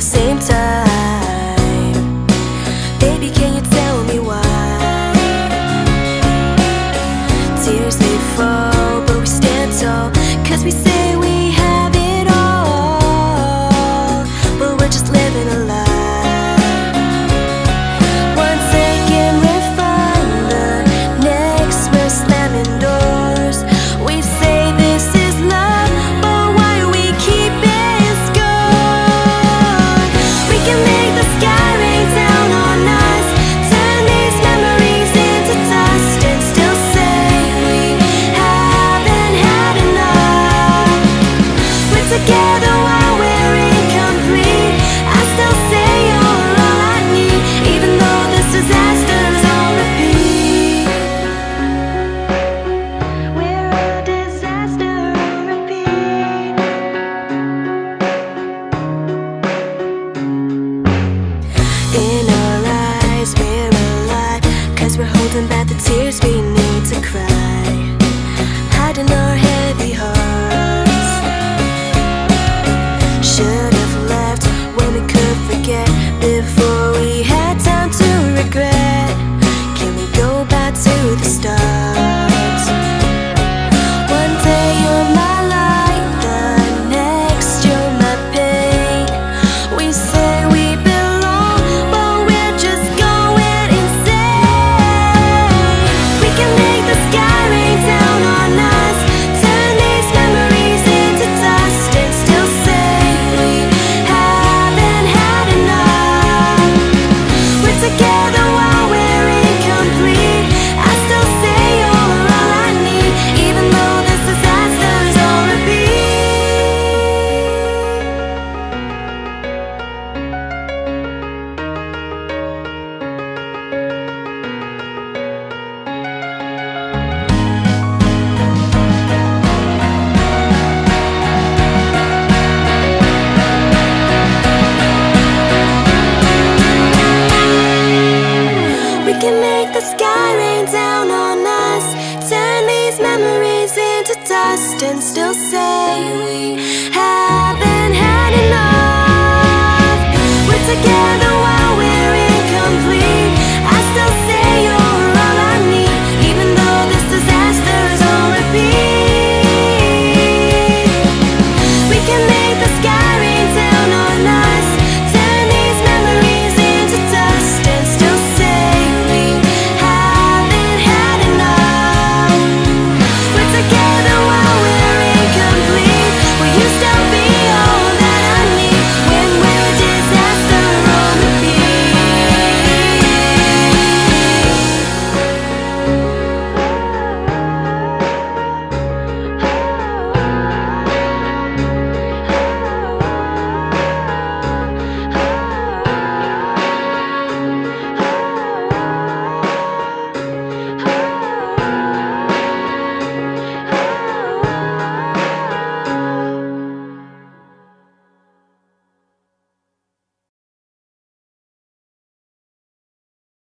the same time. Forget lost and still say we haven't had enough. We're together